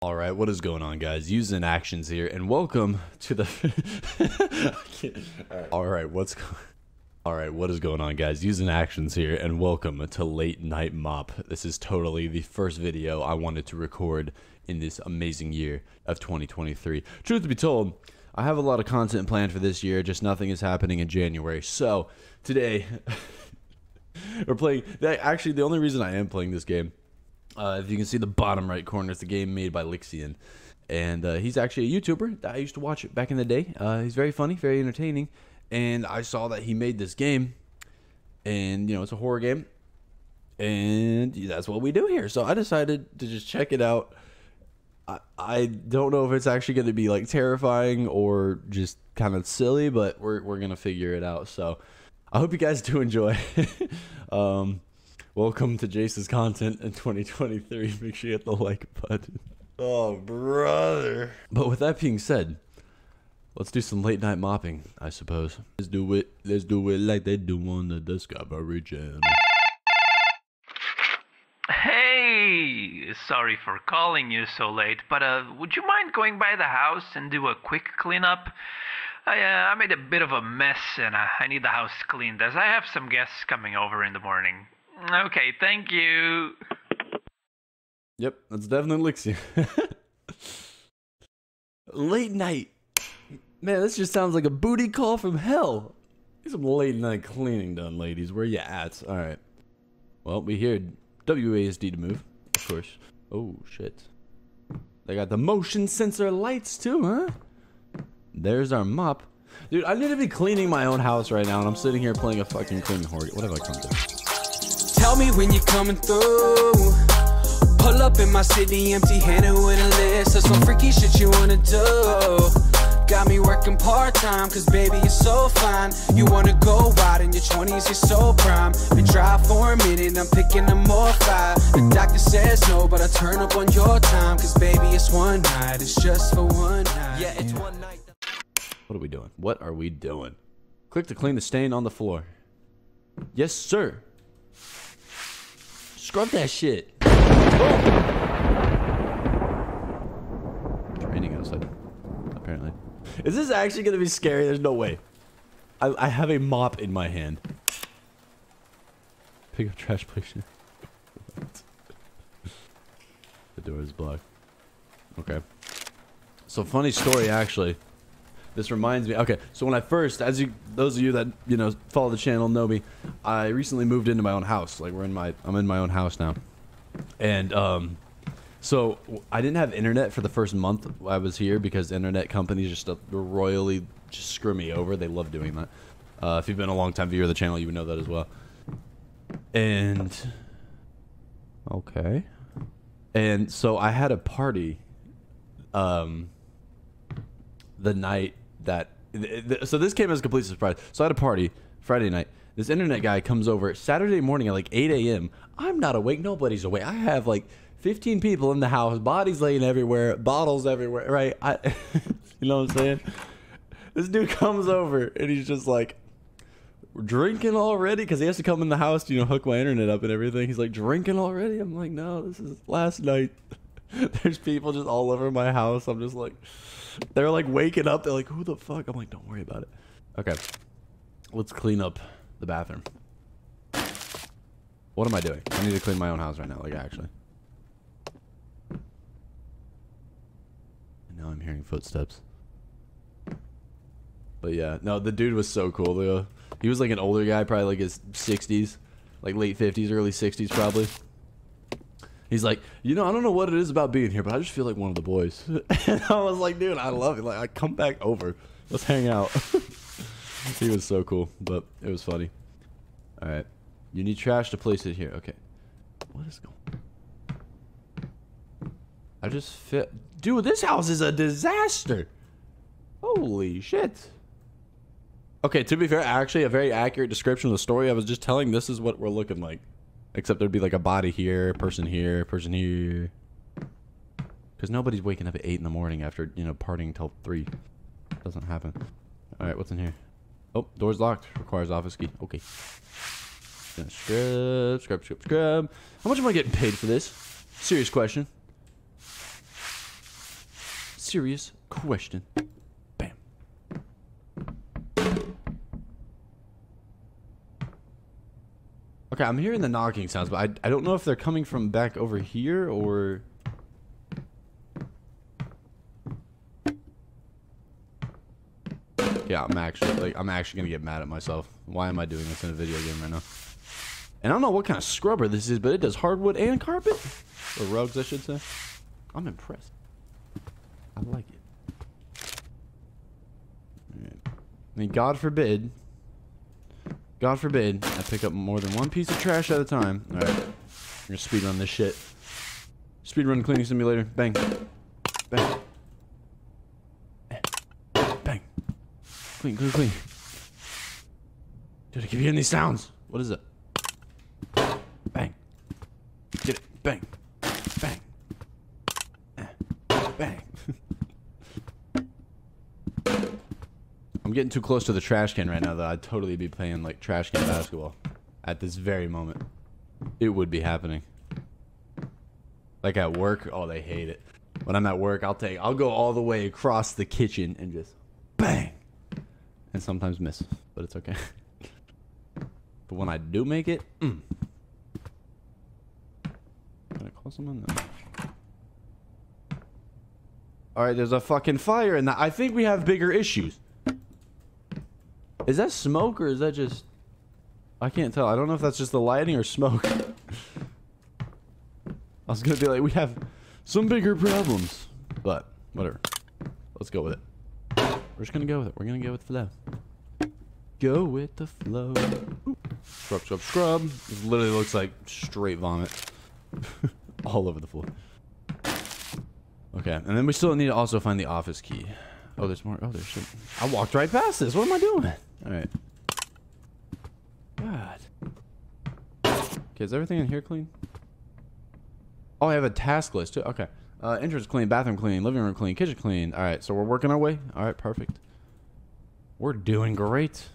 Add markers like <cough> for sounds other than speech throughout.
All right, what is going on, guys? Using Actionz here, and welcome to the. <laughs> All, right. What's going? All right, what is going on, guys? Using Actionz here, and welcome to Late Night Mop. This is totally the first video I wanted to record in this amazing year of 2023. Truth to be told, I have a lot of content planned for this year, just nothing is happening in January. So today, <laughs> we're playing. That actually, the only reason I am playing this game uh, if you can see the bottom right corner, it's a game made by Lixian. And uh, he's actually a YouTuber I used to watch it back in the day. Uh, he's very funny, very entertaining. And I saw that he made this game. And, you know, it's a horror game. And that's what we do here. So I decided to just check it out. I, I don't know if it's actually going to be like terrifying or just kind of silly, but we're, we're going to figure it out. So I hope you guys do enjoy. <laughs> um, Welcome to Jace's content in 2023. Make sure you hit the like button. Oh, brother. But with that being said, let's do some late night mopping, I suppose. Let's do it. Let's do it like they do on the Discovery Channel. Hey, sorry for calling you so late, but uh, would you mind going by the house and do a quick cleanup? I, uh, I made a bit of a mess and uh, I need the house cleaned as I have some guests coming over in the morning. Okay, thank you. Yep, that's definitely Lixie. <laughs> late night. Man, this just sounds like a booty call from hell. Get some late night cleaning done, ladies. Where you at? All right. Well, we hear WASD to move, of course. Oh, shit. They got the motion sensor lights too, huh? There's our mop. Dude, I need to be cleaning my own house right now, and I'm sitting here playing a fucking cleaning horror. What have I come to? Tell me when you're coming through. Pull up in my city, empty handed with a list of some freaky shit you wanna do. Got me working part time, cause baby, you're so fine. You wanna go out in your 20s, you're so prime. Been dry for a minute, I'm picking them more fire. The doctor says no, but I turn up on your time, cause baby, it's one night, it's just for one night. Yeah, it's one night. What are we doing? What are we doing? Click to clean the stain on the floor. Yes, sir. Scrub that shit. It's raining outside, apparently. Is this actually gonna be scary? There's no way. I, I have a mop in my hand. Pick up trash, please. <laughs> the door is blocked. Okay. So funny story, actually. This reminds me. Okay, so when I first, as you, those of you that you know follow the channel know me, I recently moved into my own house. Like we're in my, I'm in my own house now, and um, so I didn't have internet for the first month I was here because internet companies just royally just screw me over. They love doing that. Uh, if you've been a long time viewer of the channel, you would know that as well. And okay, and so I had a party. Um, the night that so this came as a complete surprise. So I had a party Friday night. This internet guy comes over Saturday morning at like 8 a.m. I'm not awake. Nobody's awake. I have like 15 people in the house, bodies laying everywhere, bottles everywhere. Right? I, <laughs> you know what I'm saying? This dude comes over and he's just like drinking already because he has to come in the house to you know hook my internet up and everything. He's like drinking already. I'm like, no, this is last night. <laughs> There's people just all over my house. I'm just like. They're like waking up. They're like, who the fuck? I'm like, don't worry about it. Okay. Let's clean up the bathroom. What am I doing? I need to clean my own house right now, like actually. And now I'm hearing footsteps. But yeah, no, the dude was so cool though. He was like an older guy, probably like his 60s, like late 50s, early 60s probably. He's like, you know, I don't know what it is about being here, but I just feel like one of the boys. <laughs> and I was like, dude, I love it. Like, I come back over. Let's hang out. <laughs> he was so cool, but it was funny. All right. You need trash to place it here. Okay. What is going I just fit. Dude, this house is a disaster. Holy shit. Okay, to be fair, actually, a very accurate description of the story I was just telling. This is what we're looking like. Except there'd be like a body here, person here, person here. Because nobody's waking up at 8 in the morning after, you know, partying till 3. Doesn't happen. Alright, what's in here? Oh, door's locked. Requires office key. Okay. Scrub, scrub, scrub, scrub. How much am I getting paid for this? Serious question. serious question. Okay, I'm hearing the knocking sounds, but I, I don't know if they're coming from back over here or... Yeah, I'm actually like I'm actually gonna get mad at myself. Why am I doing this in a video game right now? And I don't know what kind of scrubber this is, but it does hardwood and carpet. Or rugs, I should say. I'm impressed. I like it. Alright. I mean, God forbid. God forbid I pick up more than one piece of trash at a time. Alright. We're gonna speed run this shit. Speed run cleaning simulator. Bang. Bang. Bang. Clean, clean, clean. Did I give you any sounds? What is it? Bang. Get it. Bang. Bang. Eh. Bang. I'm getting too close to the trash can right now that I'd totally be playing like trash can basketball at this very moment. It would be happening. Like at work, oh they hate it. When I'm at work, I'll take I'll go all the way across the kitchen and just bang. And sometimes miss, but it's okay. <laughs> but when I do make it, mm. I call someone? No. Alright, there's a fucking fire and I think we have bigger issues. Is that smoke or is that just... I can't tell. I don't know if that's just the lighting or smoke. <laughs> I was gonna be like, we have some bigger problems. But, whatever. Let's go with it. We're just gonna go with it. We're gonna go with the flow. Go with the flow. Scrub, scrub, scrub. It literally looks like straight vomit. <laughs> All over the floor. Okay, and then we still need to also find the office key. Oh, there's more. Oh, there's shit. I walked right past this. What am I doing? All right. God. Okay, is everything in here clean? Oh, I have a task list too. Okay. Uh, entrance clean, bathroom clean, living room clean, kitchen clean. All right, so we're working our way. All right, perfect. We're doing great.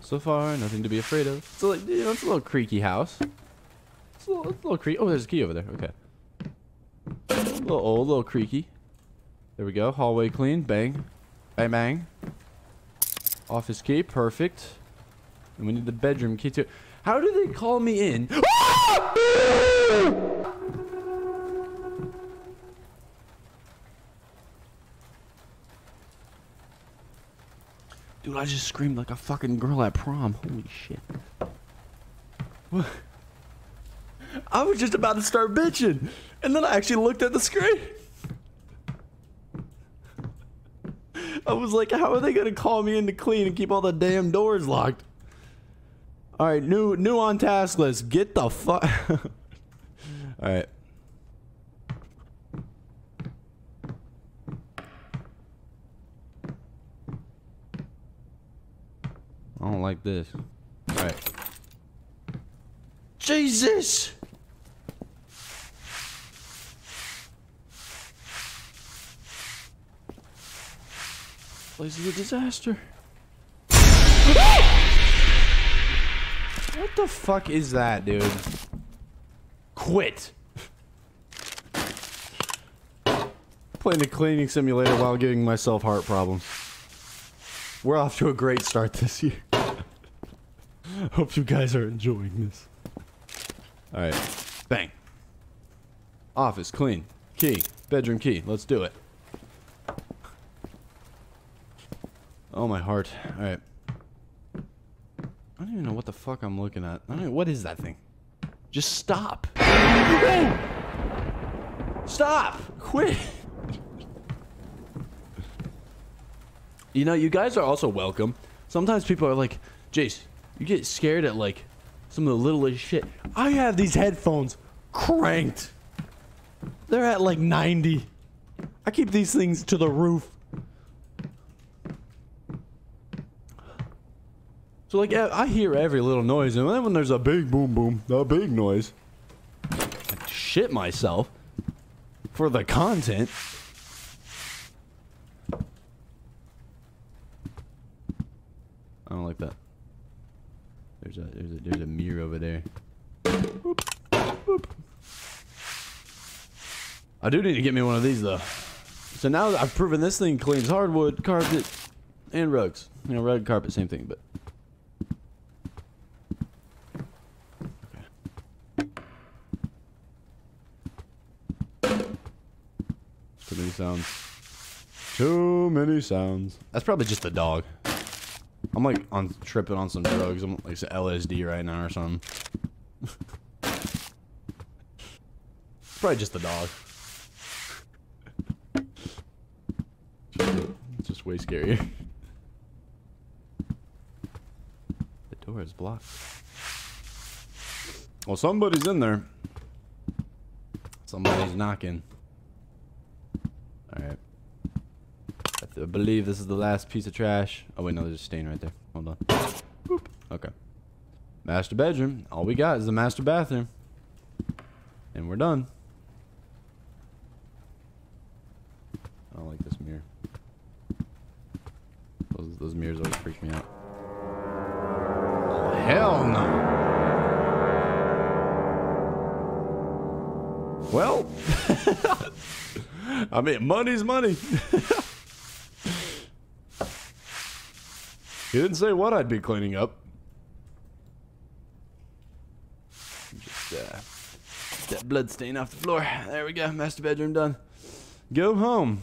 so far, nothing to be afraid of. It's a, you know, it's a little creaky house. It's a little, it's a little creaky. Oh, there's a key over there. Okay. A little old, a little creaky. There we go. Hallway clean. Bang. Bang, bang. Office key. Perfect. And we need the bedroom key too. How do they call me in? <gasps> Dude, I just screamed like a fucking girl at prom. Holy shit. <sighs> What? I was just about to start bitching. And then I actually looked at the screen. I was like, how are they gonna call me in to clean and keep all the damn doors locked? Alright, new new on task list. Get the fuck <laughs> Alright. I don't like this. Alright. Jesus! Place is a disaster. what the fuck is that, dude? Quit. Playing the cleaning simulator while giving myself heart problems. We're off to a great start this year. <laughs> Hope you guys are enjoying this. Alright. Bang. Office, clean. Key. Bedroom key. Let's do it. Oh, my heart. Alright. I don't even know what the fuck I'm looking at. I don't what is that thing? Just stop. stop! Quit! you know, you guys are also welcome. Sometimes people are like, Jace, you get scared at like some of the littlest shit. I have these headphones cranked. They're at like 90. I keep these things to the roof. So like I hear every little noise, and then when there's a big boom boom, a big noise, I shit myself for the content. I don't like that. There's a there's a there's a mirror over there. Boop, boop. I do need to get me one of these though. So now I've proven this thing cleans hardwood, carpet, and rugs. You know, rug, carpet, same thing, but. Sounds. Too many sounds. That's probably just a dog. I'm like on tripping on some drugs. I'm like some LSD right now or something. probably just a dog. It's just way scarier. The door is blocked. Well, somebody's in there. Somebody's knocking. Alright. I, I believe this is the last piece of trash. Oh, wait, no, there's a stain right there. Hold on. Boop. Okay. Master bedroom. All we got is the master bathroom. And we're done. I don't like this mirror. Those, those mirrors always freak me out. Oh, hell no. Well, <laughs> I mean, money's money. <laughs> he didn't say what I'd be cleaning up. Just, uh, that blood stain off the floor. There we go. Master bedroom done. Go home.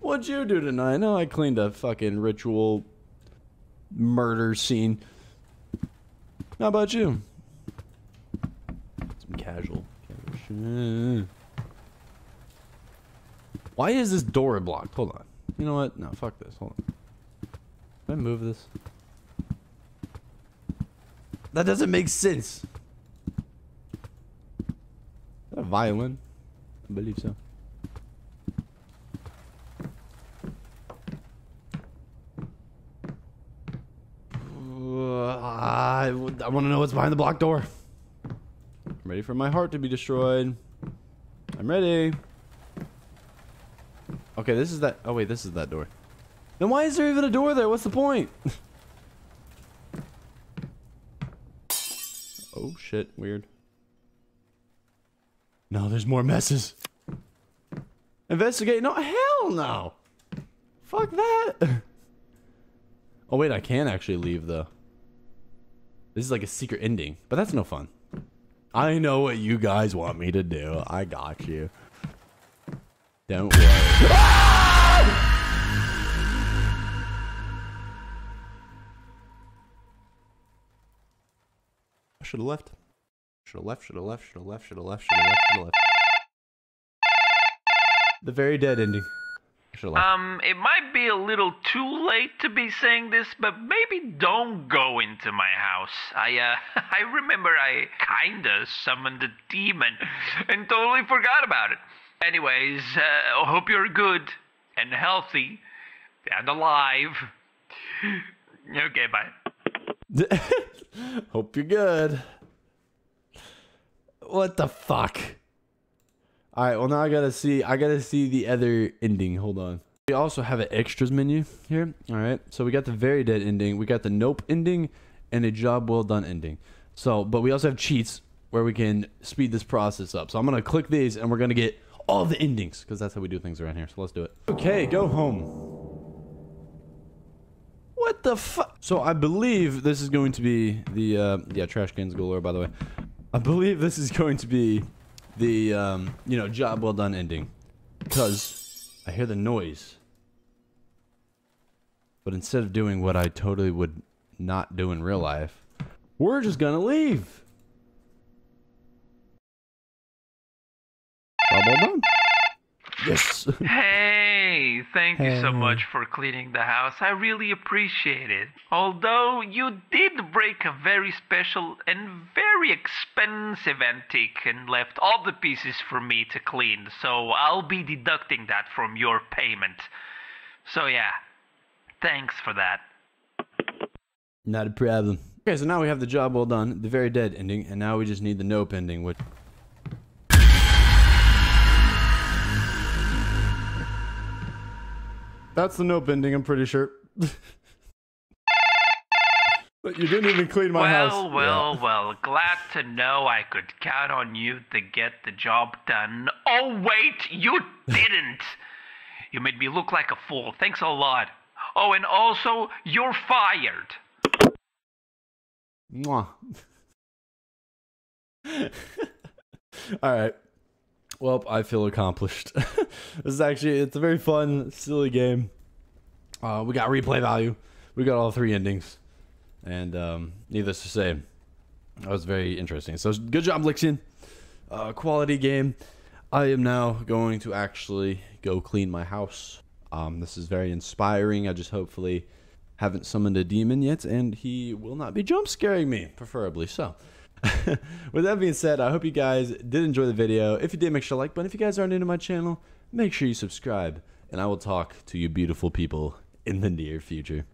What'd you do tonight? No, I cleaned a fucking ritual murder scene. How about you? Some casual. Casual. Why is this door blocked? Hold on. You know what? No, fuck this. Hold on. Can I move this? That doesn't make sense. Is that a violin? I believe so. Uh, I, want to know what's behind the blocked door. I'm ready for my heart to be destroyed. I'm ready. Okay, this is that. Oh, wait, this is that door. Then why is there even a door there? What's the point? <laughs> oh, shit. Weird. No, there's more messes. Investigate. No, hell no. Fuck that. <laughs> Oh, wait, I can actually leave the. This is like a secret ending, but that's no fun. I know what you guys want me to do. I got you. Don't worry. Ah! I should have left. Should have left, should have left, should have left, should have left, should have left, should have left. The very dead ending. Left. Um, it might be a little too late to be saying this, but maybe don't go into my house. I, uh, <laughs> I remember I kinda summoned a demon and totally forgot about it. Anyways, uh, hope you're good and healthy and alive. Okay, bye. <laughs> Hope you're good. What the fuck? All right, well now I gotta see. I gotta see the other ending. Hold on. We also have an extras menu here. All right, so we got the very dead ending. We got the nope ending and a job well done ending. So, but we also have cheats where we can speed this process up. So I'm gonna click these and we're gonna get all the endings because that's how we do things around here. So let's do it. Okay, go home. What the fuck? So I believe this is going to be the uh, yeah trash cans galore. By the way, I believe this is going to be the um, you know job well done ending because I hear the noise. But instead of doing what I totally would not do in real life, we're just gonna leave. Job well done. Yes. Hey, thank you so much for cleaning the house. I really appreciate it. Although you did break a very special and very expensive antique and left all the pieces for me to clean, so I'll be deducting that from your payment. So yeah, thanks for that. Not a problem. Okay, so now we have the job well done, the very dead ending, and now we just need the nope ending, which. That's the nope ending, I'm pretty sure. <laughs> But you didn't even clean my well, house. well, Yeah. well. Glad to know I could count on you to get the job done. Oh, wait, you <laughs> didn't. You made me look like a fool. Thanks a lot. Oh, and also, you're fired. Mwah. <laughs> All right. Well, I feel accomplished. <laughs> this is actually it's a very fun, silly game. Uh, we got replay value. We got all three endings, and um, needless to say, that was very interesting. So good job, Lixian. Uh, quality game. I am now going to actually go clean my house. Um, this is very inspiring. I just hopefully haven't summoned a demon yet, and he will not be jump scaring me, preferably. So, <laughs> with that being said, I hope you guys did enjoy the video. If you did, make sure to like button. If you guys aren't new to my channel, make sure you subscribe, and I will talk to you beautiful people in the near future.